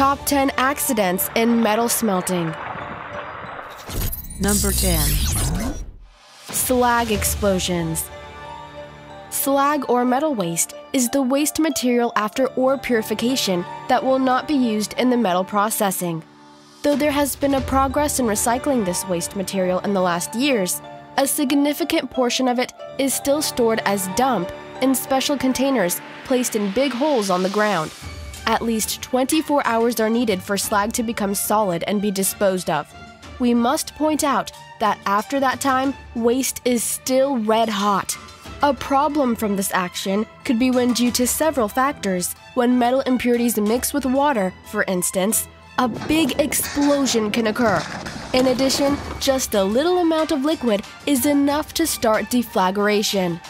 Top 10 accidents in metal smelting. Number 10. Slag explosions. Slag or metal waste is the waste material after ore purification that will not be used in the metal processing. Though there has been a progress in recycling this waste material in the last years, a significant portion of it is still stored as dump in special containers placed in big holes on the ground. At least 24 hours are needed for slag to become solid and be disposed of. We must point out that after that time, waste is still red hot. A problem from this action could be when due to several factors. When metal impurities mix with water, for instance, a big explosion can occur. In addition, just a little amount of liquid is enough to start deflagration.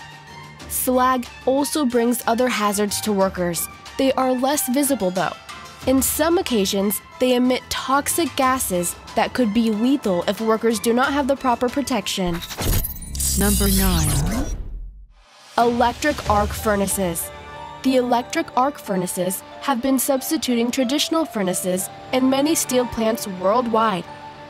Slag also brings other hazards to workers. They are less visible though. In some occasions, they emit toxic gases that could be lethal if workers do not have the proper protection. Number 9. Electric arc furnaces. The electric arc furnaces have been substituting traditional furnaces in many steel plants worldwide.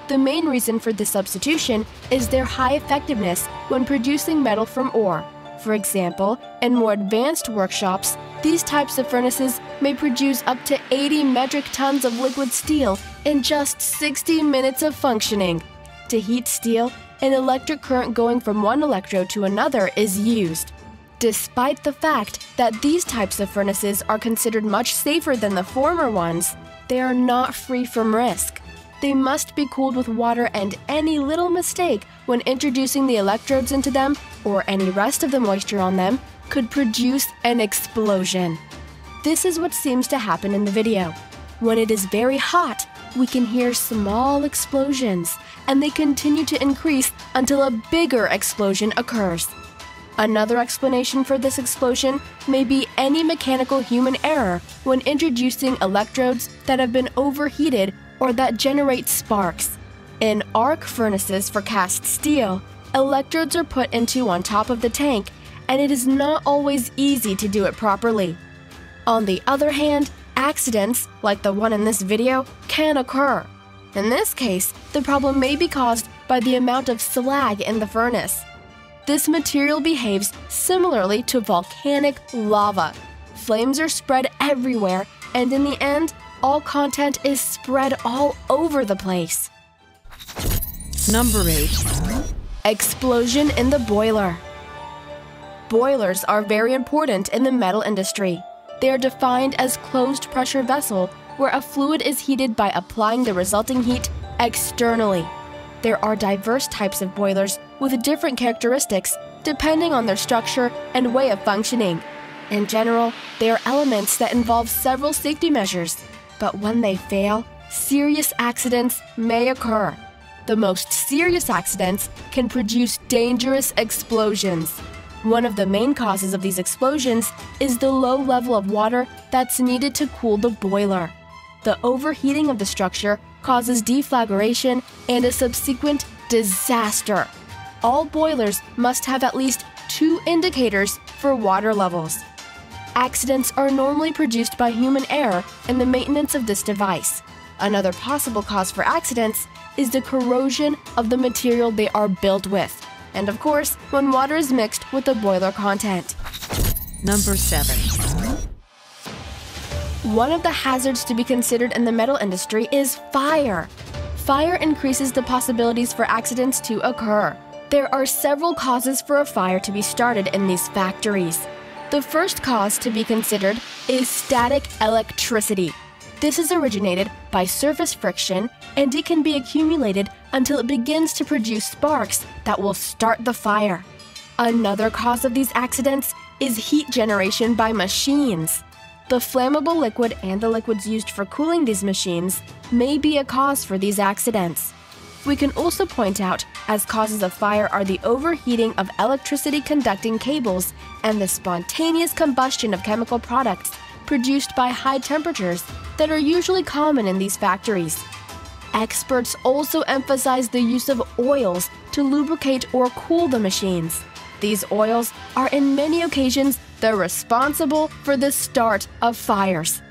The main reason for this substitution is their high effectiveness when producing metal from ore. For example, in more advanced workshops, these types of furnaces may produce up to 80 metric tons of liquid steel in just 60 minutes of functioning. To heat steel, an electric current going from one electrode to another is used. Despite the fact that these types of furnaces are considered much safer than the former ones, they are not free from risk. They must be cooled with water, and any little mistake when introducing the electrodes into them or any rest of the moisture on them could produce an explosion. This is what seems to happen in the video. When it is very hot, we can hear small explosions, and they continue to increase until a bigger explosion occurs. Another explanation for this explosion may be any mechanical human error when introducing electrodes that have been overheated or that generate sparks. In arc furnaces for cast steel, electrodes are put into on top of the tank, and it is not always easy to do it properly. On the other hand, accidents, like the one in this video, can occur. In this case, the problem may be caused by the amount of slag in the furnace. This material behaves similarly to volcanic lava. Flames are spread everywhere, and in the end, all content is spread all over the place. Number 8. Explosion in the boiler. Boilers are very important in the metal industry. They are defined as closed pressure vessel where a fluid is heated by applying the resulting heat externally. There are diverse types of boilers with different characteristics depending on their structure and way of functioning. In general, they are elements that involve several safety measures, but when they fail, serious accidents may occur. The most serious accidents can produce dangerous explosions. One of the main causes of these explosions is the low level of water that's needed to cool the boiler. The overheating of the structure causes deflagration and a subsequent disaster. All boilers must have at least two indicators for water levels. Accidents are normally produced by human error in the maintenance of this device. Another possible cause for accidents is the corrosion of the material they are built with, and of course, when water is mixed with the boiler content. Number 7. One of the hazards to be considered in the metal industry is fire. Fire increases the possibilities for accidents to occur. There are several causes for a fire to be started in these factories. The first cause to be considered is static electricity. This is originated by surface friction and it can be accumulated until it begins to produce sparks that will start the fire. Another cause of these accidents is heat generation by machines. The flammable liquid and the liquids used for cooling these machines may be a cause for these accidents. We can also point out as causes of fire are the overheating of electricity conducting cables and the spontaneous combustion of chemical products produced by high temperatures that are usually common in these factories. Experts also emphasize the use of oils to lubricate or cool the machines. These oils are in many occasions the responsible for the start of fires.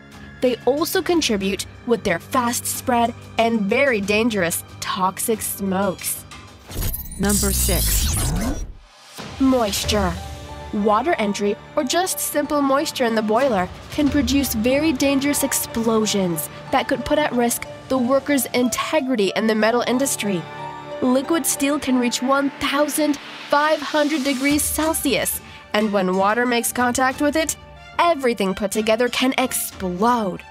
They also contribute with their fast spread and very dangerous toxic smokes. Number 6. Moisture. Water entry or just simple moisture in the boiler can produce very dangerous explosions that could put at risk the workers' integrity in the metal industry. Liquid steel can reach 1,500 degrees Celsius, and when water makes contact with it, everything put together can explode.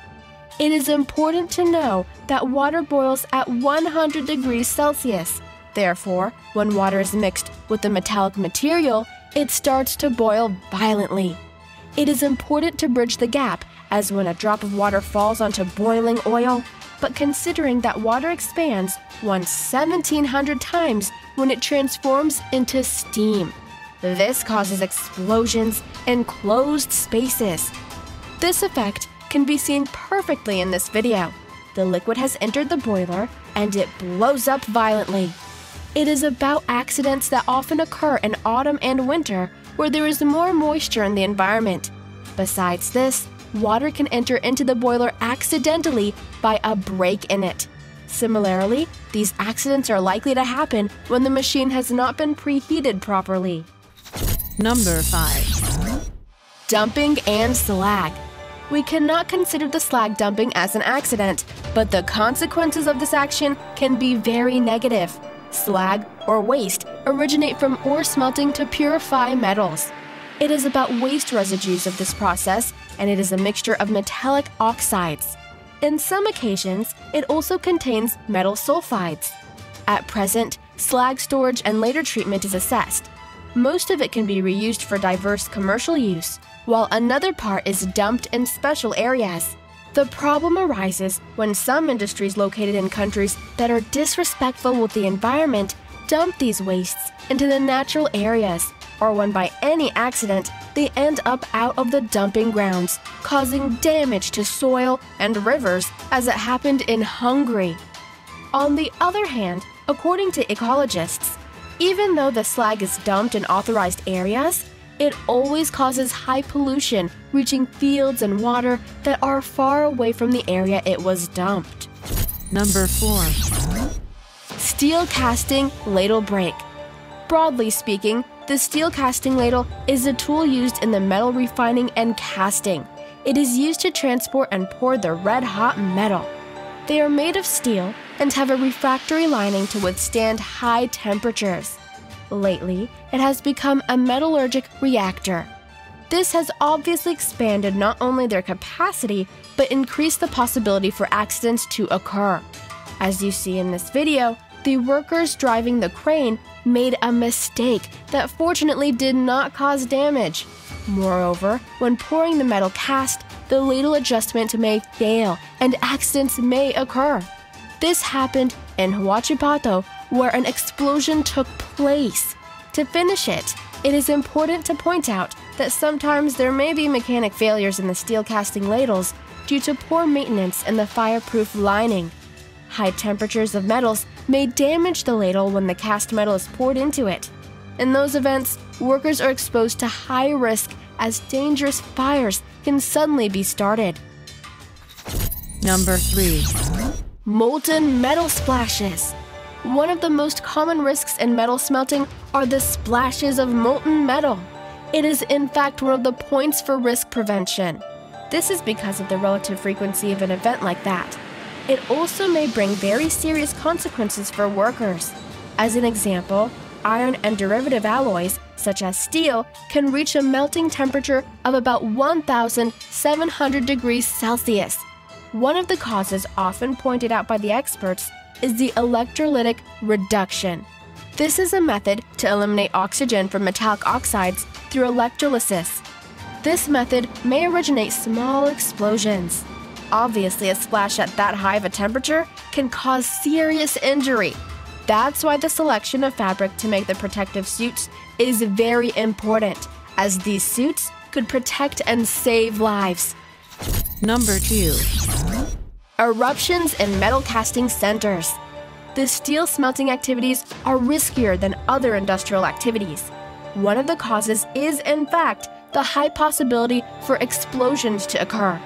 It is important to know that water boils at 100 degrees Celsius. Therefore, when water is mixed with the metallic material, it starts to boil violently. It is important to bridge the gap, as when a drop of water falls onto boiling oil, but considering that water expands 1700 times when it transforms into steam. This causes explosions in closed spaces. This effect can be seen perfectly in this video. The liquid has entered the boiler and it blows up violently. It is about accidents that often occur in autumn and winter where there is more moisture in the environment. Besides this, water can enter into the boiler accidentally by a break in it. Similarly, these accidents are likely to happen when the machine has not been preheated properly. Number 5. Dumping and slag. We cannot consider the slag dumping as an accident, but the consequences of this action can be very negative. Slag, or waste, originate from ore smelting to purify metals. It is about waste residues of this process, and it is a mixture of metallic oxides. In some occasions, it also contains metal sulfides. At present, slag storage and later treatment is assessed. Most of it can be reused for diverse commercial use, while another part is dumped in special areas. The problem arises when some industries located in countries that are disrespectful with the environment dump these wastes into the natural areas, or when by any accident they end up out of the dumping grounds, causing damage to soil and rivers as it happened in Hungary. On the other hand, according to ecologists, even though the slag is dumped in authorized areas, it always causes high pollution, reaching fields and water that are far away from the area it was dumped. Number 4. Steel casting ladle break. Broadly speaking, the steel casting ladle is a tool used in the metal refining and casting. It is used to transport and pour the red hot metal. They are made of steel and have a refractory lining to withstand high temperatures. Lately, it has become a metallurgic reactor. This has obviously expanded not only their capacity, but increased the possibility for accidents to occur. As you see in this video, the workers driving the crane made a mistake that fortunately did not cause damage. Moreover, when pouring the metal cast, the ladle adjustment may fail and accidents may occur. This happened in Huachipato, where an explosion took place. To finish it, it is important to point out that sometimes there may be mechanic failures in the steel casting ladles due to poor maintenance in the fireproof lining. High temperatures of metals may damage the ladle when the cast metal is poured into it. In those events, workers are exposed to high risk as dangerous fires can suddenly be started. Number 3. Molten metal splashes. One of the most common risks in metal smelting are the splashes of molten metal. It is, in fact, one of the points for risk prevention. This is because of the relative frequency of an event like that. It also may bring very serious consequences for workers. As an example, iron and derivative alloys, such as steel, can reach a melting temperature of about 1,700 degrees Celsius. One of the causes often pointed out by the experts is the electrolytic reduction. This is a method to eliminate oxygen from metallic oxides through electrolysis. This method may originate small explosions. Obviously, a splash at that high of a temperature can cause serious injury. That's why the selection of fabric to make the protective suits is very important, as these suits could protect and save lives. Number 2. Eruptions in metal casting centers. The steel smelting activities are riskier than other industrial activities. One of the causes is, in fact, the high possibility for explosions to occur.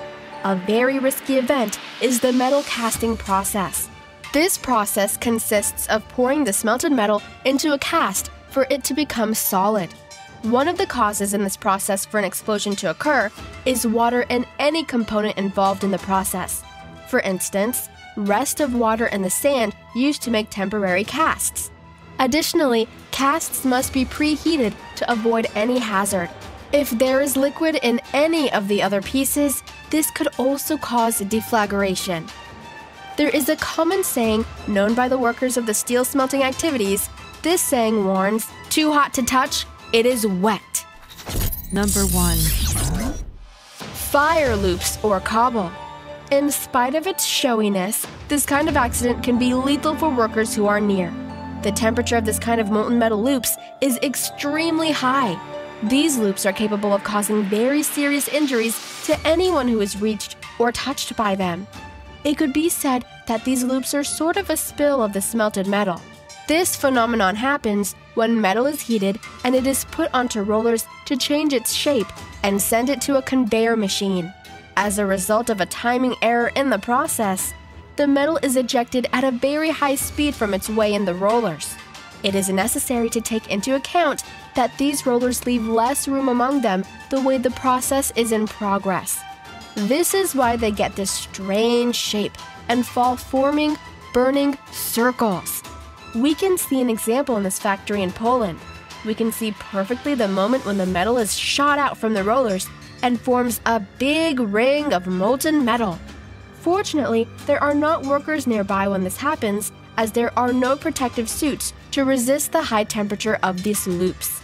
A very risky event is the metal casting process. This process consists of pouring the smelted metal into a cast for it to become solid. One of the causes in this process for an explosion to occur is water in any component involved in the process. For instance, rest of water in the sand used to make temporary casts. Additionally, casts must be preheated to avoid any hazard. If there is liquid in any of the other pieces, this could also cause deflagration. There is a common saying known by the workers of the steel smelting activities. This saying warns, too hot to touch, it is wet. Number 1. Fire loops or cobble. In spite of its showiness, this kind of accident can be lethal for workers who are near. The temperature of this kind of molten metal loops is extremely high. These loops are capable of causing very serious injuries to anyone who is reached or touched by them. It could be said that these loops are sort of a spill of the smelted metal. This phenomenon happens when metal is heated and it is put onto rollers to change its shape and send it to a conveyor machine. As a result of a timing error in the process, the metal is ejected at a very high speed from its way in the rollers. It is necessary to take into account that these rollers leave less room among them the way the process is in progress. This is why they get this strange shape and fall forming, burning circles. We can see an example in this factory in Poland. We can see perfectly the moment when the metal is shot out from the rollers and forms a big ring of molten metal. Fortunately, there are not workers nearby when this happens, as there are no protective suits to resist the high temperature of these loops.